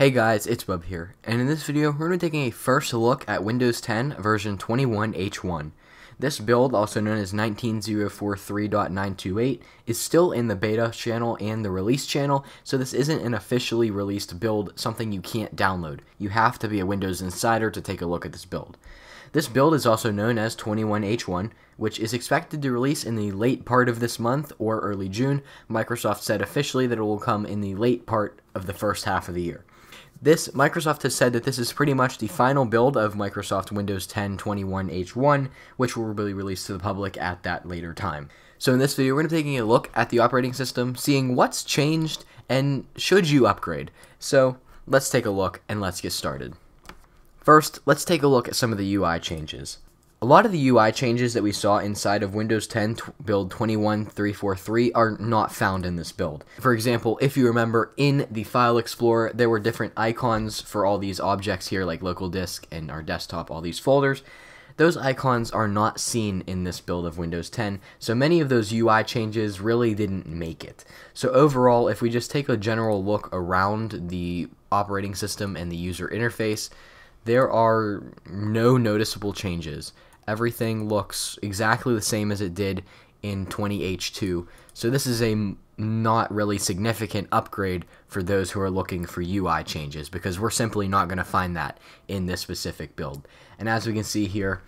Hey guys, it's Bub here, and in this video we're going to be taking a first look at Windows 10 version 21H1. This build, also known as 19043.928, is still in the beta channel and the release channel, so this isn't an officially released build, something you can't download. You have to be a Windows Insider to take a look at this build. This build is also known as 21H1, which is expected to release in the late part of this month or early June. Microsoft said officially that it will come in the late part of the first half of the year. This Microsoft has said that this is pretty much the final build of Microsoft Windows 10 21H1, which will be released to the public at that later time. So in this video, we're going to be taking a look at the operating system, seeing what's changed, and should you upgrade. So let's take a look and let's get started. First, let's take a look at some of the UI changes. A lot of the UI changes that we saw inside of Windows 10 build 21343 are not found in this build. For example, if you remember in the File Explorer, there were different icons for all these objects here like local disk and our desktop, all these folders. Those icons are not seen in this build of Windows 10, so many of those UI changes really didn't make it. So overall, if we just take a general look around the operating system and the user interface, there are no noticeable changes everything looks exactly the same as it did in 20H2. So this is a not really significant upgrade for those who are looking for UI changes because we're simply not going to find that in this specific build. And as we can see here,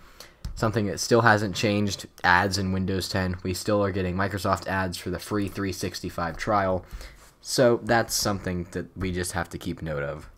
something that still hasn't changed, ads in Windows 10. We still are getting Microsoft ads for the free 365 trial. So that's something that we just have to keep note of.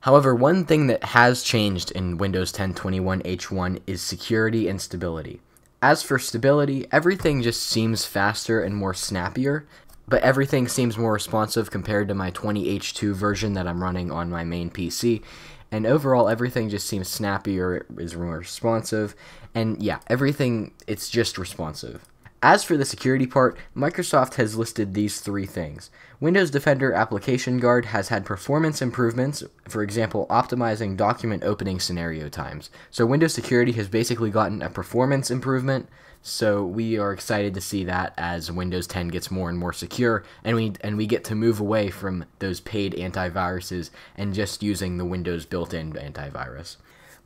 However, one thing that has changed in Windows 10 21H1 is security and stability. As for stability, everything just seems faster and more snappier, but everything seems more responsive compared to my 20H2 version that I'm running on my main PC. And overall, everything just seems snappier, is more responsive, and yeah, everything, it's just responsive. As for the security part, Microsoft has listed these three things. Windows Defender Application Guard has had performance improvements, for example, optimizing document opening scenario times. So Windows Security has basically gotten a performance improvement, so we are excited to see that as Windows 10 gets more and more secure and we and we get to move away from those paid antiviruses and just using the Windows built-in antivirus.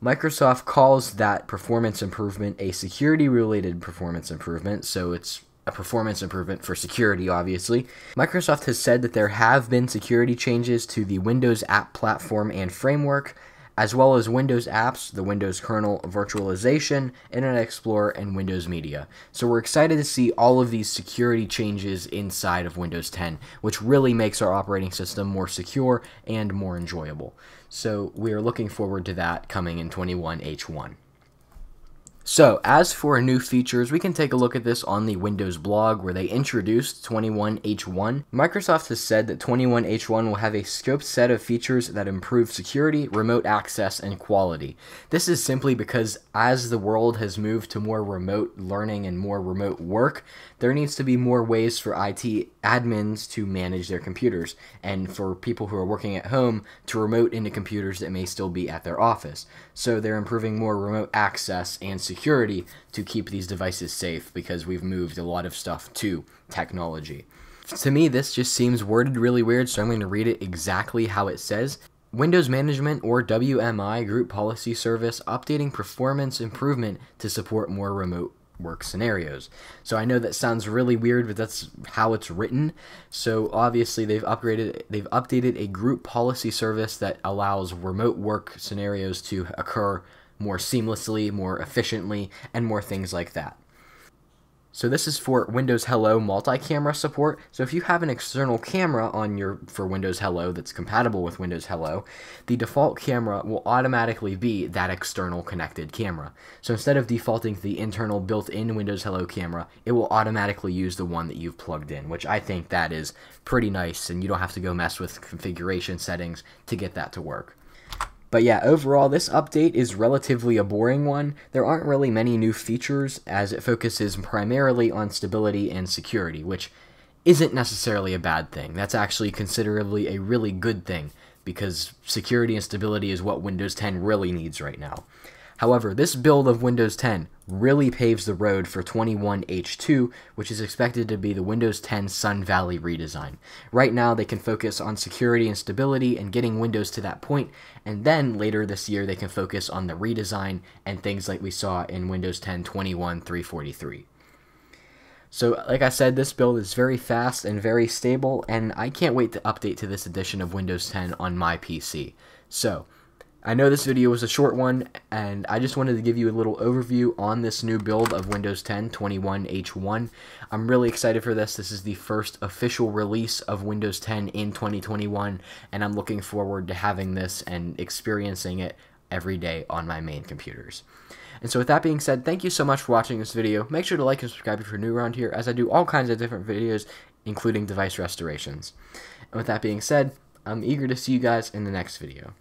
Microsoft calls that performance improvement a security related performance improvement, so it's a performance improvement for security, obviously. Microsoft has said that there have been security changes to the Windows App Platform and Framework, as well as Windows apps, the Windows kernel virtualization, Internet Explorer, and Windows Media. So we're excited to see all of these security changes inside of Windows 10, which really makes our operating system more secure and more enjoyable. So we are looking forward to that coming in 21H1. So, as for new features, we can take a look at this on the Windows blog where they introduced 21H1. Microsoft has said that 21H1 will have a scoped set of features that improve security, remote access, and quality. This is simply because as the world has moved to more remote learning and more remote work, there needs to be more ways for IT admins to manage their computers and for people who are working at home to remote into computers that may still be at their office. So they're improving more remote access and security to keep these devices safe because we've moved a lot of stuff to technology. To me, this just seems worded really weird, so I'm going to read it exactly how it says. Windows Management or WMI Group Policy Service updating performance improvement to support more remote work scenarios. So I know that sounds really weird, but that's how it's written. So obviously they've upgraded they've updated a group policy service that allows remote work scenarios to occur more seamlessly, more efficiently, and more things like that. So this is for Windows Hello multi-camera support. So if you have an external camera on your for Windows Hello that's compatible with Windows Hello, the default camera will automatically be that external connected camera. So instead of defaulting to the internal built-in Windows Hello camera, it will automatically use the one that you've plugged in, which I think that is pretty nice and you don't have to go mess with configuration settings to get that to work. But yeah, overall, this update is relatively a boring one. There aren't really many new features, as it focuses primarily on stability and security, which isn't necessarily a bad thing. That's actually considerably a really good thing, because security and stability is what Windows 10 really needs right now. However, this build of Windows 10 really paves the road for 21H2, which is expected to be the Windows 10 Sun Valley redesign. Right now, they can focus on security and stability and getting Windows to that point, and then later this year, they can focus on the redesign and things like we saw in Windows 10 21 343. So, like I said, this build is very fast and very stable, and I can't wait to update to this edition of Windows 10 on my PC. So, I know this video was a short one, and I just wanted to give you a little overview on this new build of Windows 10 21H1. I'm really excited for this. This is the first official release of Windows 10 in 2021, and I'm looking forward to having this and experiencing it every day on my main computers. And so with that being said, thank you so much for watching this video. Make sure to like and subscribe if you're new around here, as I do all kinds of different videos, including device restorations. And with that being said, I'm eager to see you guys in the next video.